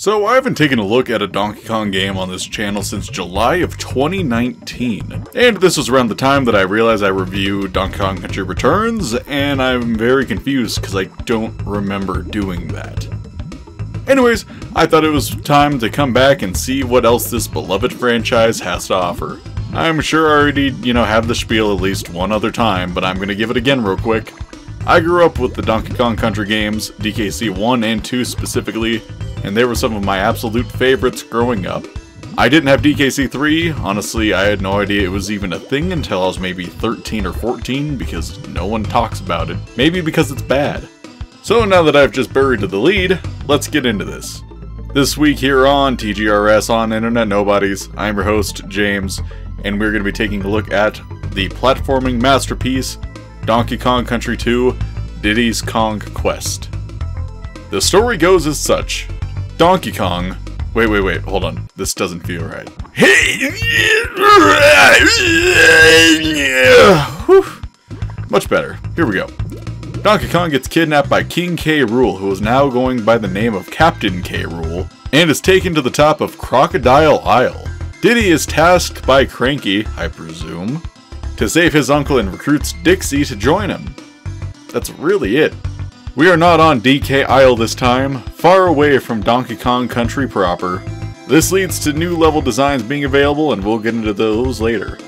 So I haven't taken a look at a Donkey Kong game on this channel since July of 2019. And this was around the time that I realized I reviewed Donkey Kong Country Returns, and I'm very confused because I don't remember doing that. Anyways, I thought it was time to come back and see what else this beloved franchise has to offer. I'm sure I already, you know, have the spiel at least one other time, but I'm gonna give it again real quick. I grew up with the Donkey Kong Country games, DKC 1 and 2 specifically, and they were some of my absolute favorites growing up. I didn't have DKC 3, honestly I had no idea it was even a thing until I was maybe 13 or 14 because no one talks about it, maybe because it's bad. So now that I've just buried the lead, let's get into this. This week here on TGRS on Internet Nobodies, I'm your host, James, and we're going to be taking a look at the platforming masterpiece, Donkey Kong Country 2, Diddy's Kong Quest. The story goes as such. Donkey Kong. Wait, wait, wait, hold on. This doesn't feel right. Much better. Here we go. Donkey Kong gets kidnapped by King K. Rool, who is now going by the name of Captain K. Rool, and is taken to the top of Crocodile Isle. Diddy is tasked by Cranky, I presume, to save his uncle and recruits Dixie to join him. That's really it. We are not on DK Isle this time, far away from Donkey Kong Country proper. This leads to new level designs being available and we'll get into those later.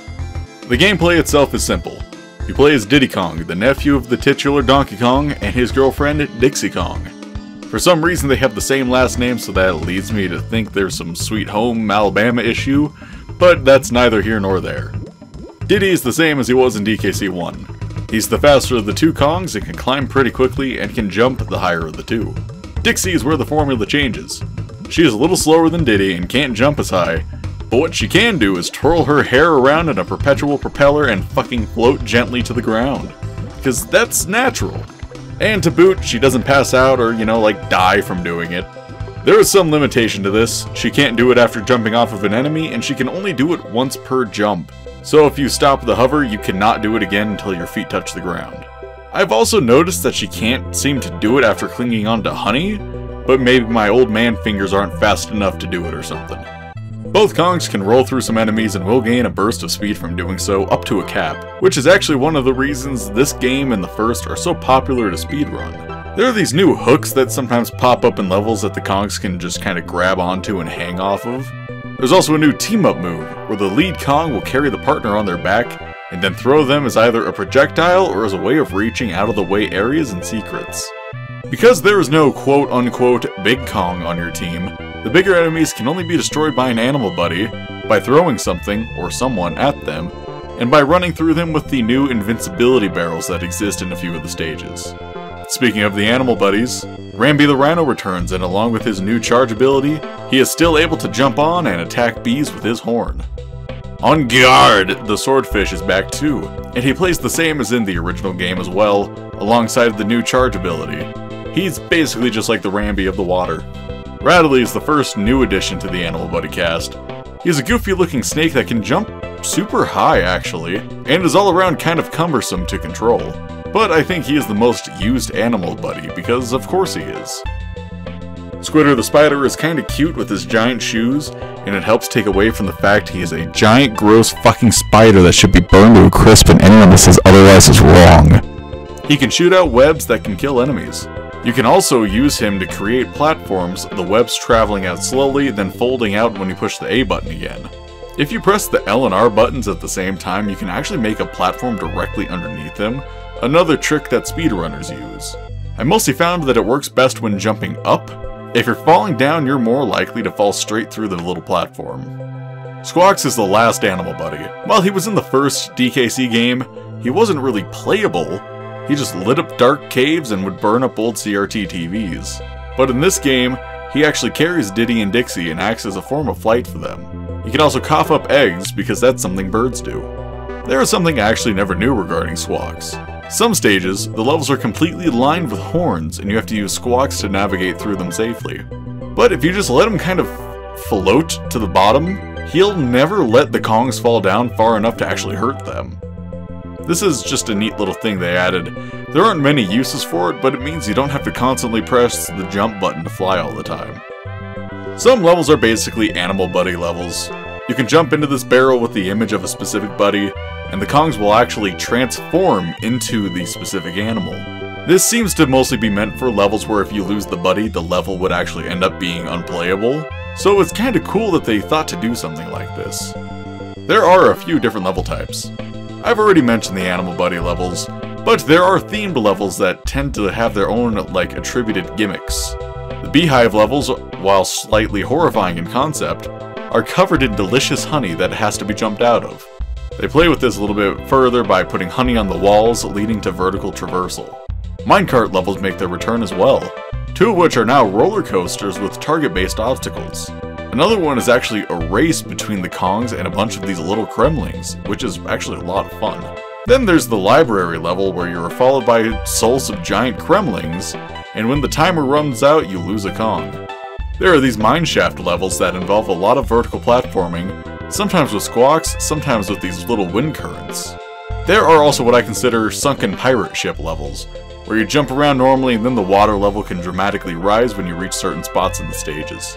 The gameplay itself is simple. You play as Diddy Kong, the nephew of the titular Donkey Kong, and his girlfriend Dixie Kong. For some reason they have the same last name so that leads me to think there's some Sweet Home Alabama issue, but that's neither here nor there. Diddy is the same as he was in DKC 1. He's the faster of the two Kongs and can climb pretty quickly and can jump the higher of the two. Dixie is where the formula changes. She is a little slower than Diddy and can't jump as high, but what she can do is twirl her hair around in a perpetual propeller and fucking float gently to the ground. Because that's natural. And to boot, she doesn't pass out or, you know, like die from doing it. There is some limitation to this. She can't do it after jumping off of an enemy, and she can only do it once per jump. So if you stop the hover, you cannot do it again until your feet touch the ground. I've also noticed that she can't seem to do it after clinging onto honey, but maybe my old man fingers aren't fast enough to do it or something. Both Kongs can roll through some enemies and will gain a burst of speed from doing so up to a cap, which is actually one of the reasons this game and the first are so popular to speedrun. There are these new hooks that sometimes pop up in levels that the Kongs can just kind of grab onto and hang off of, there's also a new team-up move, where the lead Kong will carry the partner on their back, and then throw them as either a projectile or as a way of reaching out of the way areas and secrets. Because there is no quote-unquote Big Kong on your team, the bigger enemies can only be destroyed by an animal buddy, by throwing something, or someone, at them, and by running through them with the new invincibility barrels that exist in a few of the stages. Speaking of the animal buddies, Rambi the Rhino returns and along with his new charge ability, he is still able to jump on and attack bees with his horn. Enguarde, the swordfish is back too, and he plays the same as in the original game as well, alongside the new charge ability. He's basically just like the Rambi of the water. Rattly is the first new addition to the Animal Buddy cast. He's a goofy looking snake that can jump super high actually, and is all around kind of cumbersome to control. But I think he is the most used animal buddy, because of course he is. Squitter the Spider is kinda cute with his giant shoes, and it helps take away from the fact he is a giant gross fucking spider that should be burned to a crisp and anyone that says otherwise is wrong. He can shoot out webs that can kill enemies. You can also use him to create platforms, the webs traveling out slowly, then folding out when you push the A button again. If you press the L and R buttons at the same time, you can actually make a platform directly underneath him, another trick that speedrunners use. I mostly found that it works best when jumping up. If you're falling down, you're more likely to fall straight through the little platform. Squawks is the last animal buddy. While he was in the first DKC game, he wasn't really playable. He just lit up dark caves and would burn up old CRT TVs. But in this game, he actually carries Diddy and Dixie and acts as a form of flight for them. He can also cough up eggs because that's something birds do. There is something I actually never knew regarding squawks. Some stages, the levels are completely lined with horns and you have to use squawks to navigate through them safely. But if you just let him kind of float to the bottom, he'll never let the Kongs fall down far enough to actually hurt them. This is just a neat little thing they added. There aren't many uses for it, but it means you don't have to constantly press the jump button to fly all the time. Some levels are basically animal buddy levels. You can jump into this barrel with the image of a specific buddy, and the Kongs will actually transform into the specific animal. This seems to mostly be meant for levels where if you lose the buddy, the level would actually end up being unplayable, so it's kinda cool that they thought to do something like this. There are a few different level types. I've already mentioned the animal buddy levels, but there are themed levels that tend to have their own, like, attributed gimmicks. The beehive levels, while slightly horrifying in concept, are covered in delicious honey that has to be jumped out of. They play with this a little bit further by putting honey on the walls, leading to vertical traversal. Minecart levels make their return as well, two of which are now roller coasters with target-based obstacles. Another one is actually a race between the Kongs and a bunch of these little Kremlings, which is actually a lot of fun. Then there's the library level where you're followed by souls of giant Kremlings, and when the timer runs out, you lose a Kong. There are these mineshaft levels that involve a lot of vertical platforming, sometimes with squawks, sometimes with these little wind currents. There are also what I consider sunken pirate ship levels, where you jump around normally and then the water level can dramatically rise when you reach certain spots in the stages.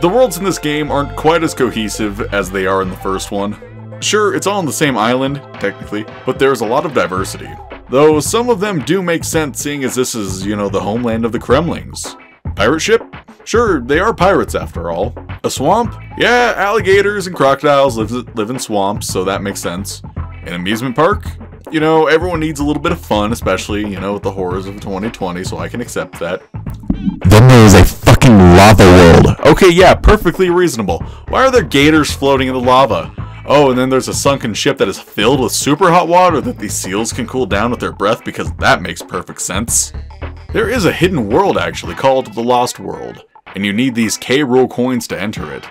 The worlds in this game aren't quite as cohesive as they are in the first one. Sure, it's all on the same island, technically, but there's a lot of diversity. Though some of them do make sense seeing as this is, you know, the homeland of the Kremlings. Pirate ship? Sure, they are pirates after all. A swamp? Yeah, alligators and crocodiles live, live in swamps, so that makes sense. An amusement park? You know, everyone needs a little bit of fun, especially, you know, with the horrors of 2020, so I can accept that. Then there is a fucking lava world. Okay, yeah, perfectly reasonable. Why are there gators floating in the lava? Oh, and then there's a sunken ship that is filled with super hot water that these seals can cool down with their breath because that makes perfect sense. There is a hidden world actually called the Lost World, and you need these K. Rool coins to enter it.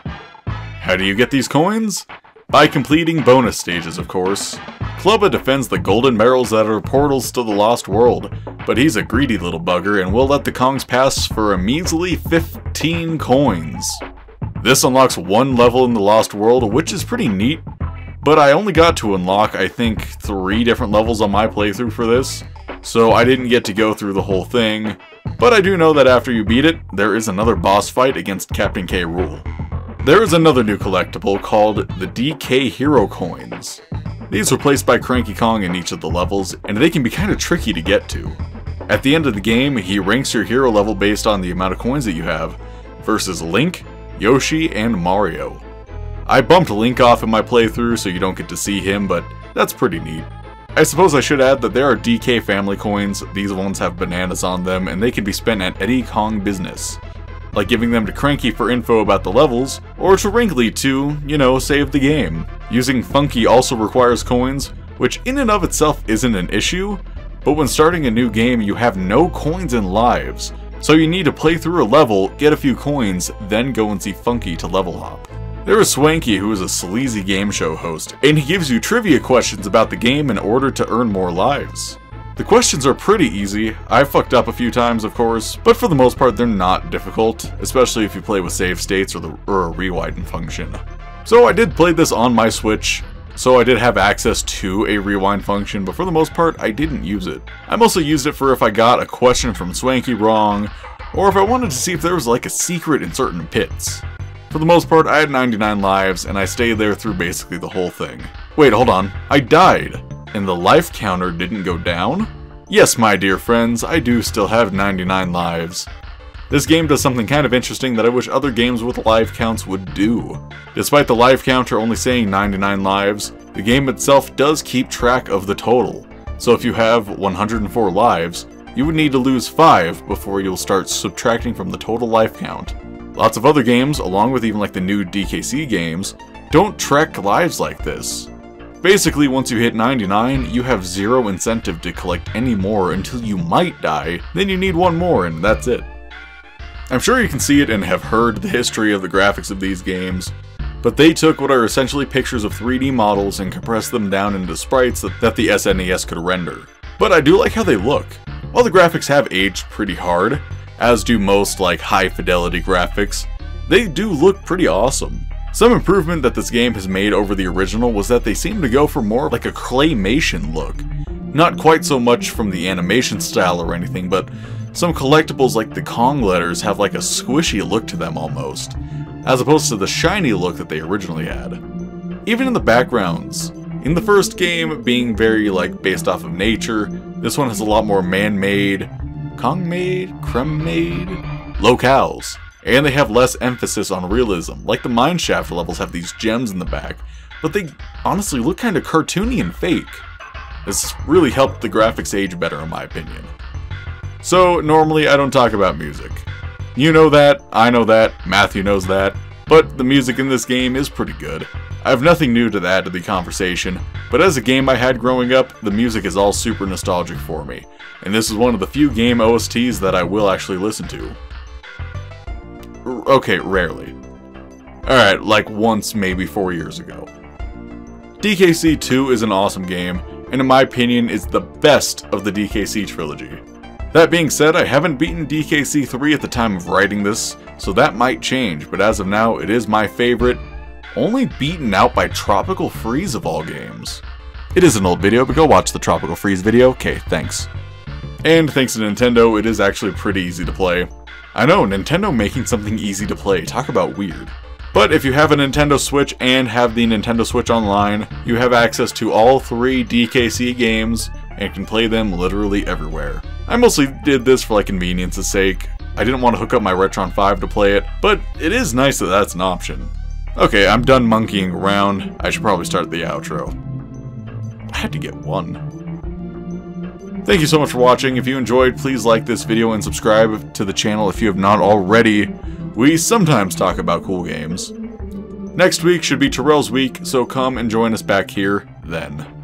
How do you get these coins? By completing bonus stages, of course. Klubba defends the golden barrels that are portals to the Lost World, but he's a greedy little bugger and will let the Kongs pass for a measly 15 coins. This unlocks one level in the Lost World, which is pretty neat, but I only got to unlock, I think, three different levels on my playthrough for this, so I didn't get to go through the whole thing, but I do know that after you beat it, there is another boss fight against Captain K. Rool. There is another new collectible called the DK Hero Coins. These were placed by Cranky Kong in each of the levels, and they can be kinda tricky to get to. At the end of the game, he ranks your hero level based on the amount of coins that you have, versus Link, Yoshi, and Mario. I bumped Link off in my playthrough so you don't get to see him, but that's pretty neat. I suppose I should add that there are DK family coins, these ones have bananas on them, and they can be spent at any Kong business. Like giving them to Cranky for info about the levels, or to Wrinkly to, you know, save the game. Using Funky also requires coins, which in and of itself isn't an issue, but when starting a new game you have no coins and lives, so you need to play through a level, get a few coins, then go and see Funky to level hop. There is Swanky, who is a sleazy game show host, and he gives you trivia questions about the game in order to earn more lives. The questions are pretty easy, I fucked up a few times of course, but for the most part they're not difficult, especially if you play with save states or, the, or a rewind function. So I did play this on my Switch, so I did have access to a rewind function, but for the most part, I didn't use it. I mostly used it for if I got a question from Swanky wrong, or if I wanted to see if there was like a secret in certain pits. For the most part, I had 99 lives, and I stayed there through basically the whole thing. Wait, hold on. I died, and the life counter didn't go down? Yes, my dear friends, I do still have 99 lives. This game does something kind of interesting that I wish other games with life counts would do. Despite the life counter only saying 99 lives, the game itself does keep track of the total. So if you have 104 lives, you would need to lose 5 before you'll start subtracting from the total life count. Lots of other games, along with even like the new DKC games, don't track lives like this. Basically, once you hit 99, you have zero incentive to collect any more until you might die, then you need one more and that's it. I'm sure you can see it and have heard the history of the graphics of these games, but they took what are essentially pictures of 3D models and compressed them down into sprites that, that the SNES could render. But I do like how they look. While the graphics have aged pretty hard, as do most like high fidelity graphics, they do look pretty awesome. Some improvement that this game has made over the original was that they seem to go for more like a claymation look. Not quite so much from the animation style or anything, but Some collectibles like the Kong letters have like a squishy look to them almost, as opposed to the shiny look that they originally had. Even in the backgrounds, in the first game being very like based off of nature, this one has a lot more man-made, Kong-made, Crumb-made locales. And they have less emphasis on realism, like the mineshaft levels have these gems in the back, but they honestly look kind of cartoony and fake. This really helped the graphics age better in my opinion. So, normally I don't talk about music. You know that, I know that, Matthew knows that, but the music in this game is pretty good. I have nothing new to add to the conversation, but as a game I had growing up, the music is all super nostalgic for me, and this is one of the few game OSTs that I will actually listen to. R okay, rarely. Alright, like once maybe four years ago. DKC 2 is an awesome game, and in my opinion is the best of the DKC trilogy. That being said, I haven't beaten DKC 3 at the time of writing this, so that might change, but as of now, it is my favorite, only beaten out by Tropical Freeze of all games. It is an old video, but go watch the Tropical Freeze video. Okay, thanks. And thanks to Nintendo, it is actually pretty easy to play. I know, Nintendo making something easy to play, talk about weird. But if you have a Nintendo Switch and have the Nintendo Switch Online, you have access to all three DKC games and can play them literally everywhere. I mostly did this for like convenience's sake. I didn't want to hook up my Retron 5 to play it, but it is nice that that's an option. Okay, I'm done monkeying around. I should probably start the outro. I had to get one. Thank you so much for watching. If you enjoyed, please like this video and subscribe to the channel if you have not already. We sometimes talk about cool games. Next week should be Terrell's week, so come and join us back here then.